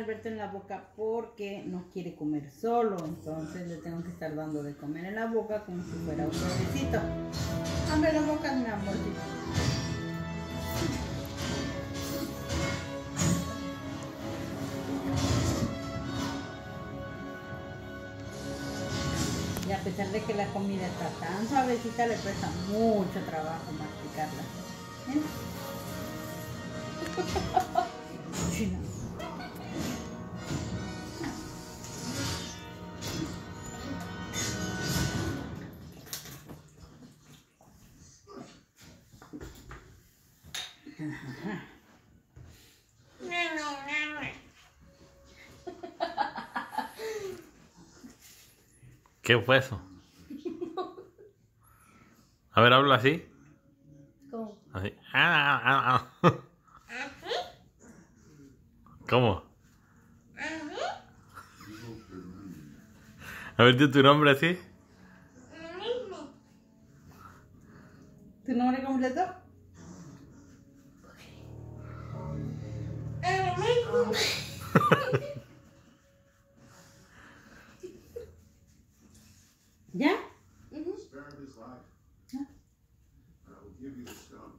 Alberto en la boca porque no quiere comer solo, entonces le tengo que estar dando de comer en la boca como si fuera un bebecito. Abre la boca, mi amorcito. Y a pesar de que la comida está tan suavecita, le cuesta mucho trabajo masticarla. ¿Eh? ¿Qué fue eso? A ver, habla así. ¿Cómo? Así. Ah, ah, ah. ¿Cómo? A ver, tu nombre así. ¿Tu nombre completo? ¿Ya? Mm-hmm. Spare his life. Yeah. I will give you the stone.